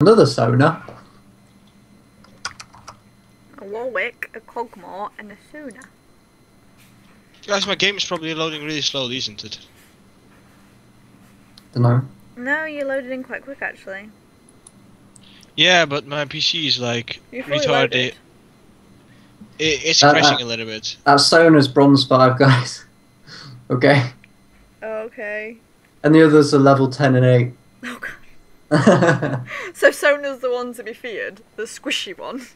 Another Sona. A Warwick, a Kog'Maw, and a Sona. Guys, my game is probably loading really slowly, isn't it? Don't know. No, you loaded in quite quick actually. Yeah, but my PC is like retarded. It, it's Uh, uh, crashing a little bit. That's Sona's bronze five, guys. okay. Okay. And the others are level 10 and 8. Oh god. So Sona's the one to be feared, the squishy one.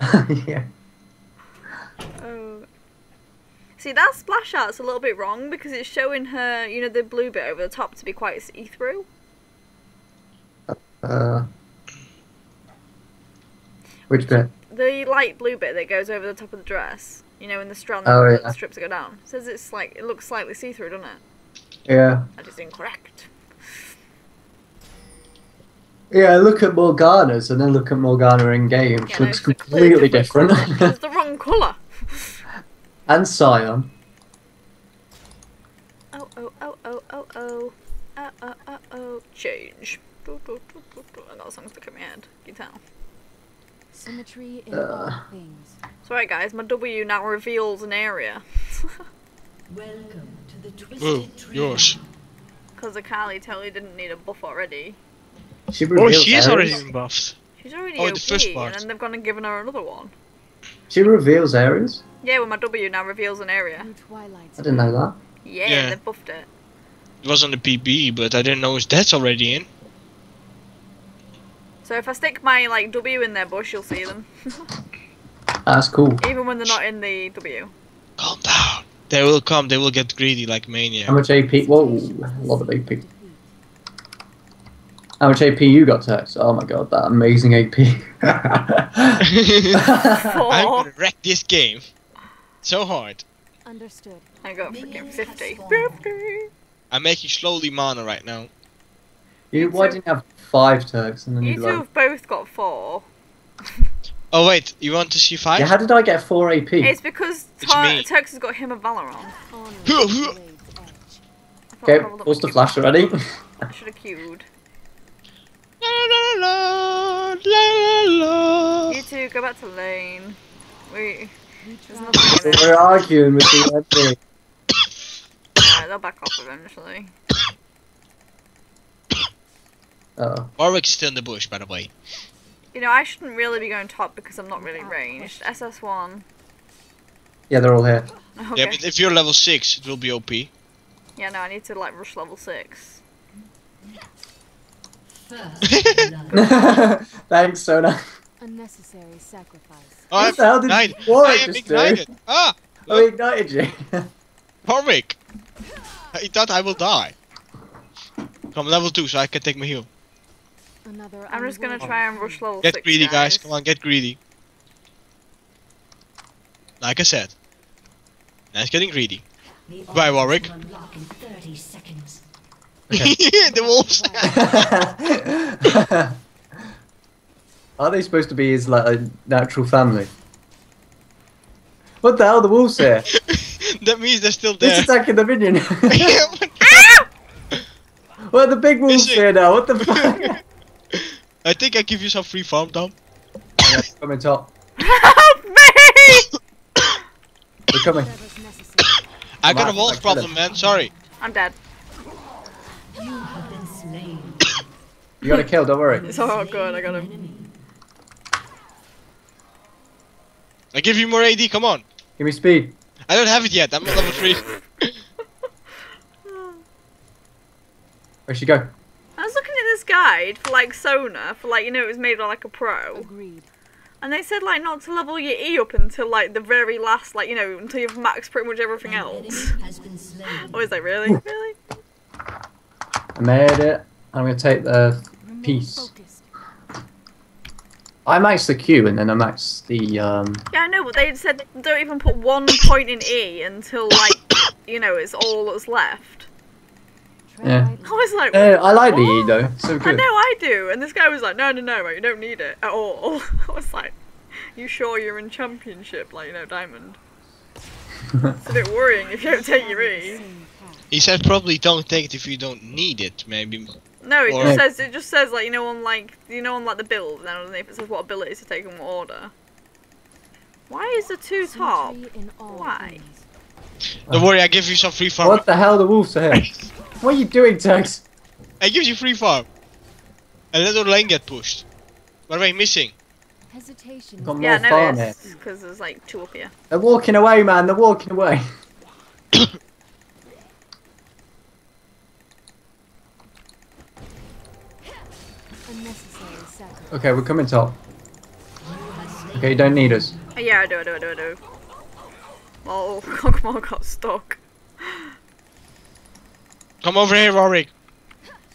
yeah. Oh. See, that splash art's a little bit wrong because it's showing her, you know, the blue bit over the top to be quite see-through. Uh, which bit? The light blue bit that goes over the top of the dress, you know, when the strand Oh, yeah. the strips go down. says it's like it looks slightly see-through, doesn't it? Yeah. That is incorrect. Yeah, look at Morgana's and then look at Morgana in game. Yeah, She no, looks completely completely different. it's the wrong colour. and Sion. Oh oh oh oh oh oh. Uh uh uh oh. Change. Do, do, do, do, do. I got a song stuck in my head. You tell. Symmetry in Uh. all things. It's alright, guys. My W now reveals an area. Welcome to the Twisted Whoa, Tree. yours. Because Akali totally didn't need a buff already. She Oh, reveals she is already areas. been buffed. She's already Oh, OP, the first and then they've gone and given her another one. She reveals areas? Yeah, well, my W now reveals an area. I didn't know that. Yeah, Yeah. they've buffed it. It was on the PB, but I didn't know his dad's already in. So if I stick my like W in their bush, you'll see them, That's cool. even when they're not in the W. Calm down. They will come. They will get greedy like mania. How much AP? Whoa, a lot of AP. How much AP you got, Tex? Oh my god, that amazing AP. I'm gonna wreck this game. So hard. Understood. I got freaking Minions 50. 50. I'm making slowly mana right now. you, why didn't you have five Turks and then You you two like, have both got four. Oh wait, you want to see five? Yeah, how did I get four AP? It's because It's Turks has got him a Valor on. Honor Huh, the huh. blade's edge. I thought I Okay, leveled up what's the flash already? I should have queued. You two go back to lane. We. We There's try nothing in it. We're arguing with the enemy. Alright, they'll back off eventually. Oh, Warwick's still in the bush, by the way. You know, I shouldn't really be going top because I'm not really ranged. SS1. yeah, they're all here. Okay. Yeah, but if you're level six, it will be OP. Yeah, no, I need to like rush level 6. First blood. Thanks, Sona. unnecessary sacrifice. Oh, What the hell did ignited. Warwick I am just do? ignited. Ah, Oh, he ignited you. Warwick. I thought I will die. Come level two, so I can take my heal. Another I'm just gonna try and rush level Get 6. greedy, guys. guys. Come on, get greedy. Like I said. Nice getting greedy. Bye, art Warwick. to unlock in 30 seconds. the wolves. Are they supposed to be his like a natural family? What the hell? The wolves here. that means they're still It's there. attacking the minion. Yeah, but- ah! well, the big wolves Is it? here now. What the fuck? I think I give you some free farm, Tom. yeah, coming top. Help me! They're coming. I got a wolf problem, man. Sorry. I'm dead. You have been slain. You got a kill. Don't worry. It's all good, I got him. I give you more AD. Come on. Give me speed. I don't have it yet. I'm at level three. Where'd she go? I was looking at this guide for like Sona, for like, you know, it was made by like a pro. Agreed. And they said like not to level your E up until like the very last, like, you know, until you've maxed pretty much everything else. enemy has been. I was like, really? Really? I made it. I'm gonna take the. piece. I maxed the Q and then I maxed the um. Yeah, I know, but they said don't even put one point in E until like, you know, it's all that's left. Tread Yeah. lightly. I was like, Uh, I like the E though. So I know I do, and this guy was like, no, no, no, mate, you don't need it at all. I was like, you sure you're in championship, like you know, diamond? It's a bit worrying if you don't take your E. He said probably don't take it if you don't need it. Maybe No, it Or- just says it just says like you know on like you know on like the build and then underneath it says what abilities to take in what order. Why is the two top? In all Why? Don't worry, I give you some free farm. What the hell? The wolves are here. what are you doing, Tex? I give you free farm. And let the lane get pushed. What am I missing? Hesitation. Got more Yeah, no, farm here. it's because there's like two up here. They're walking away, man. They're walking away. Okay, we're coming top. Okay, you don't need us. Oh, yeah, I do, I do, I do, I do. Oh, Kog'Maw got stuck. Come over here, Rorik.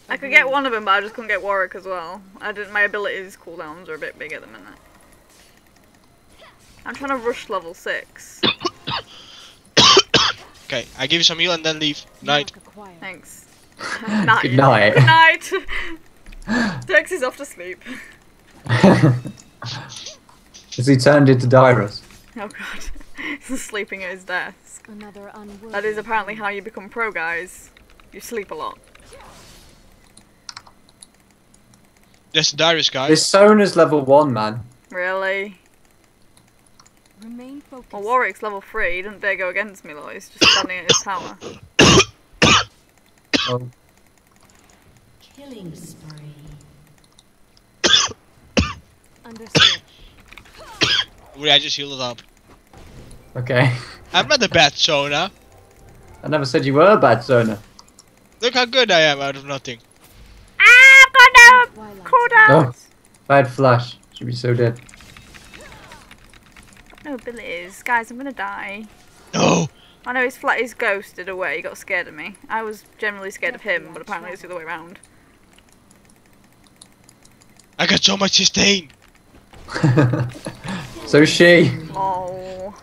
I could get one of them, but I just couldn't get Warwick as well. I didn't. My abilities cooldowns are a bit big at the minute. I'm trying to rush level six. Okay, I give you some heal and then leave. Night. Thanks. night. Good night. Good night. Dex is off to sleep. As he turned into Dyrus. Oh god. He's sleeping at his desk. Another unworthy. That is apparently how you become pro, guys. You sleep a lot. That's the Darius guy. This Sona's level one, man. Really? Remain focused. Well, Warwick's level three. He didn't dare go against me, though. He's just standing at his tower. Oh, Killing spree. Understood. Wait, I just healed it up. okay. I'm not a bad Sona. I never said you were a bad Sona. Look how good I am out of nothing. Ah, I've got Twilight. no cooldowns. Bad Flash. Should be so dead. No abilities. Guys, I'm gonna die. No! I know his flat his ghost did away, he got scared of me. I was generally scared of him, but apparently it's the other way around. I got so much sustain. so she. Oh.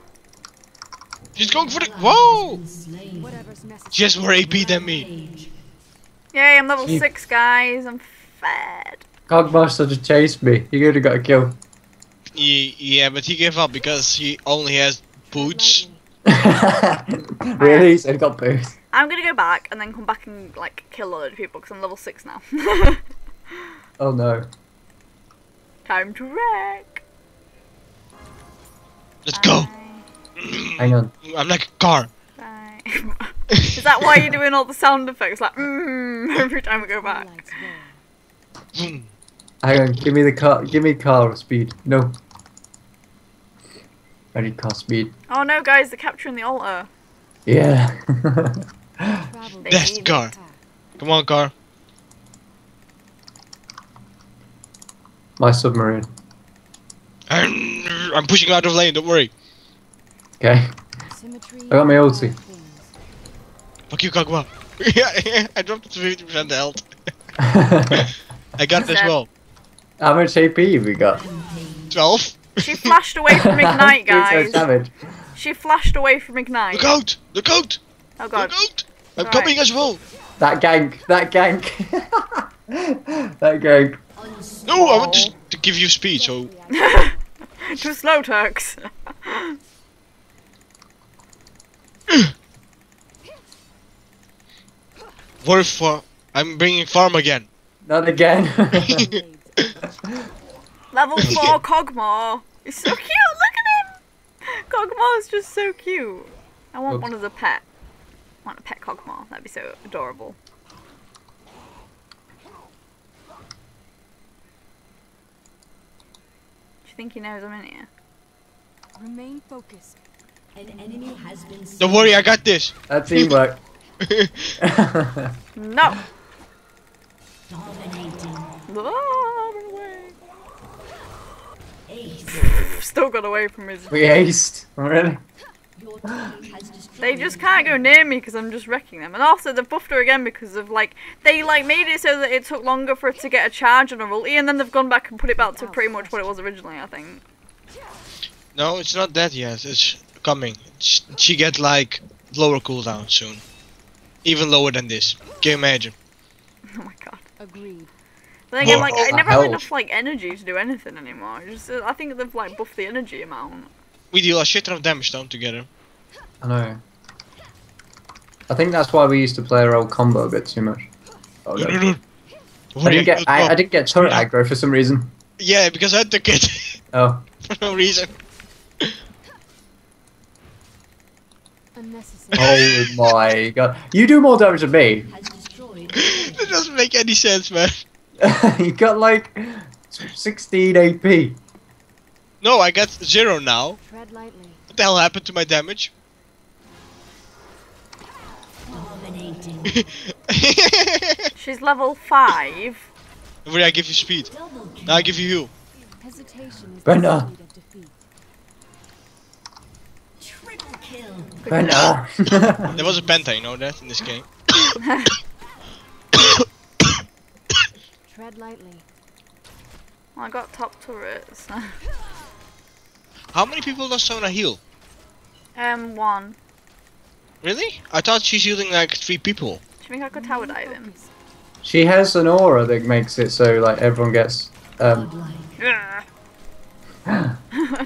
She's going for the. Whoa! Been slain. Whatever's necessary. She has more AP than me. Rampage. Yay, I'm level Gee. 6, guys. I'm fed. Cogmaster just chased me. He could have got a kill. Ye- Yeah, but he gave up because he only has boots. really? So he got boots. I'm gonna go back and then come back and, like, kill a load of people because I'm level 6 now. Oh no. Time to wreck. Let's go! Hang on. I'm like a car. Bye. Is that why you're doing all the sound effects? Like, mmm, every time we go back. Twilight's roar. Vroom. Hang on. Give me the car. Give me car speed. No. I need car speed. Oh no, guys, they're capturing the altar. Yeah. Best car. Come on, car. My submarine. I'm, uh, I'm pushing out of lane, don't worry. Okay. I got my in ulti. Fuck you, Kagwa. yeah, I dropped to 50% health. I got this Sad. well. How much AP have we got? Rampage. 12. She flashed away from Ignite, Doing so guys. savage. She flashed away from Ignite. Look out! Look out! Oh god. Look out! I'm Right. coming as well. That gank. That gank. that gank. No, I want just to give you speed, so Reaction. Too slow, Turks. what if uh, I'm bringing farm again? Not again. Level 4 Kog'Maw. He's so cute, look at him! Kog'Maw is just so cute. I want Oops. one as a pet. I want a pet Kog'Maw. That'd be so adorable. You think he knows I'm in here? Remain focused. An enemy has been slain. Don't worry, I got this. that teamwork. No! Dominating. Run away. Ace. Still got away from his. we aced. Really? Your team has destroyed. They just can't go near me because I'm just wrecking them. And also, they've buffed her again because of like they like made it so that it took longer for it to get a charge on a ulti, and then they've gone back and put it back to pretty much what it was originally. I think. No, it's not that yet. It's coming. Sh- She get like lower cooldown soon. Even lower than this. Can you imagine? Oh my god. Agreed. Then again, like I never have enough like energy to do anything anymore. It's Just I think they've like buffed the energy amount. We deal a shit ton of damage down together. I know. I think that's why we used to play our old combo a bit too much. Oh no. I didn't get I, I didn't get turret aggro for some reason. Yeah, because I took it Oh. for no reason. Unnecessary. Oh my god. You do more damage than me. That doesn't make any sense, man. you got like 16 AP. No, I got zero now. Tread lightly. What the hell happened to my damage? She's level five. Where I give you speed. Now I give you heal. Hesitation is Brenda. the seed of defeat. Triple kill. Brenda. There was a penta, you know that, in this game. Tread lightly. I got top turrets. How many people does Sona heal? um, one. Really? I thought she's healing like three people. Do you think I could tower dive him? She has an aura that makes it so like everyone gets um Godlike. Yeah.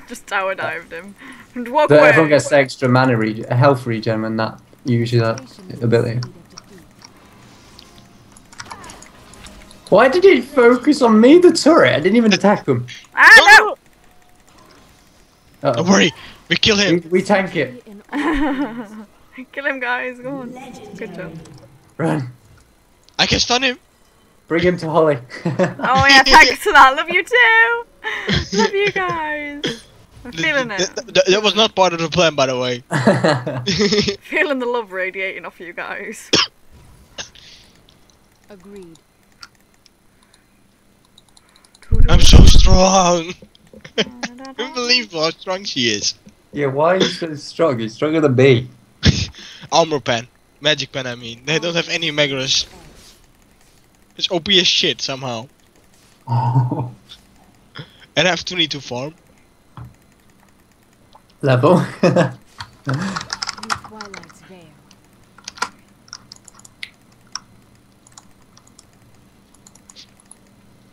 Just tower dived him. And walk that away. everyone gets extra mana regen, health regen when that usually that Hesitation is ability. of defeat. Why did it focus on me, the turret? I didn't even attack him. Ah, no! Uh Don't worry, we kill him. we tank it. In Kill him, guys. Go on. Legendary. Good job. Run. I can stun him. Bring him to Holly. Oh yeah, thanks for that. Love you too. Love you guys. I'm feeling Th- it. th- th- that was not part of the plan, by the way. Feeling the love radiating off you guys. agreed. I'm so strong. Unbelievable how strong she is. yeah, why is she so strong? You're stronger than me. Armor pen. Magic pen, I mean. They don't have any Megaros. It's OP as shit somehow. And I have 22 farm. Level. Through Twilight's veil.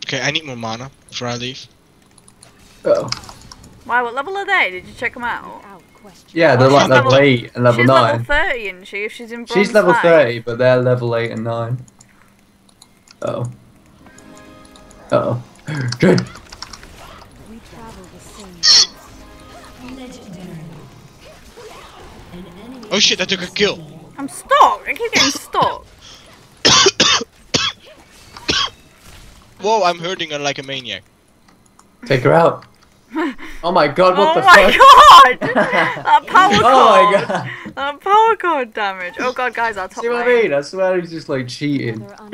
Okay, I need more mana before I leave. Oh. Why? What level are they? Did you check them out? Yeah, they're Oh, like level level- 8 and level She's 9. level 30, isn't she? If she's in bronze She's level five. 30, but they're level 8 and 9. Oh. Oh. Good. We travel the same path. Legendary. An enemy Oh shit, I took a kill. I'm stuck. I keep getting stuck. Whoa, I'm hurting her like a maniac. Take her out. Oh my god, what oh the my fuck? god! that power chord. oh my god. That power chord damage. Oh god, guys, our top See what I lane. mean? I swear he's just like cheating.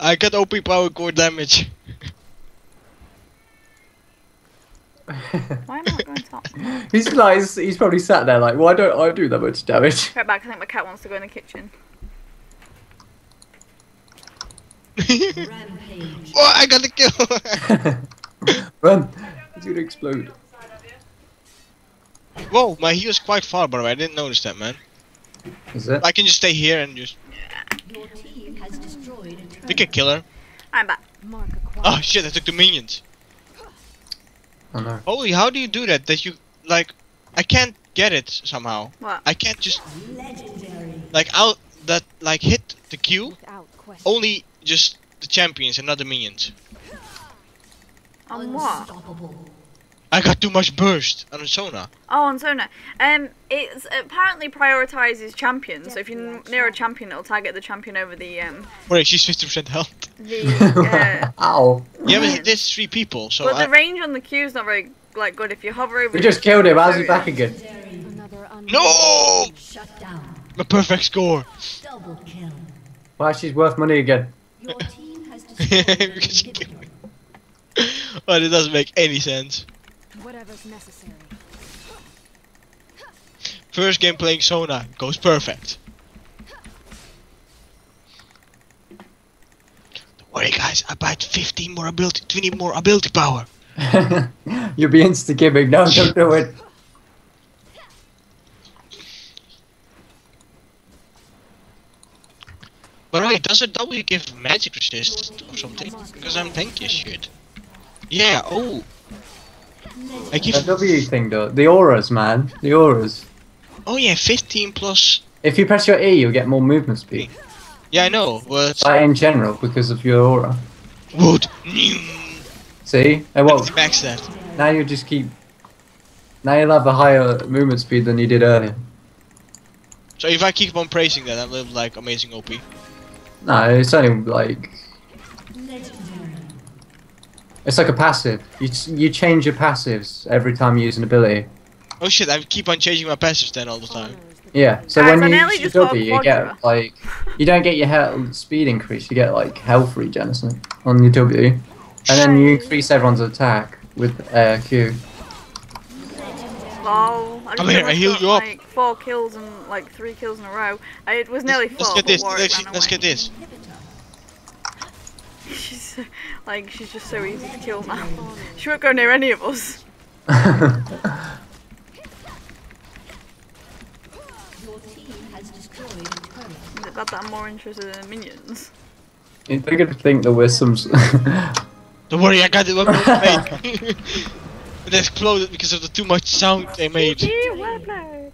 I got OP power chord damage. Why am I not going top? he's like, he's, he's probably sat there like, why don't I do that much damage? Right back. I think my cat wants to go in the kitchen. rampage. oh, I got the kill. Run. He's gonna explode. Whoa, my heal is quite far, by the way. I didn't notice that, man. Is it? I can just stay here and just. Your team has destroyed a. We can kill her. I'm back. Oh shit, I took the minions. Oh no. Holy, how do you do that? That you, like. I can't get it somehow. What? I can't just, Legendary. like, out. That, like, hit the Q. Only just the champions and not the minions. On what? I got too much burst on Sona. Oh, on Sona. Um, it's apparently prioritizes champions. So if you're near a champion, it'll target the champion over the um Wait, she's 50% health. the. Uh, Ow. Yeah, but there's three people, so but I, the range on the Q is not very like good. If you hover over. We the just killed him. How's he back again? Legendary. Another unknown. No! Shut down. A perfect score. Double kill. Why she's worth money again? Your team has destroyed an Because she inhibitor. But it doesn't make any sense. Whatever's necessary. First game playing Sona goes perfect. Don't worry guys, I bought 15 more ability, 20 more ability power. You'll be insta giving. No, don't do it. But wait, does it W give magic resist or something? Because I'm tanky as shit. Yeah, oh. I The W thing though. The auras, man. The auras. oh yeah, 15 plus, If you press your E, you'll get more movement speed. Yeah, I know, but Like in general, because of your aura. wood. See? Hey, well, Max that. now you just keep. Now you'll have a higher movement speed than you did earlier. So if I keep on praising that, I'm live like amazing OP. No, it's only like. It's like a passive. You you change your passives every time you use an ability. Oh shit, I keep on changing my passives then all the time. Yeah. So Guys, when you nearly use your just got a W, you get like you don't get your health speed increase. You get like health regen or something on your W, and then you increase everyone's attack with uh, Q. Lol. I Come just here, I almost heal got, you up. Like four kills and like three kills in a row. I, it was nearly Let's four. get this. Let's, let's get this. She's like she's just so easy to kill now. She won't go near any of us. Your team has destroyed a turret. Is it bad that I'm more interested in minions? They're gonna think that we're some. Don't worry, I got it. What made. it exploded because of the too much sound they made. GG, well played.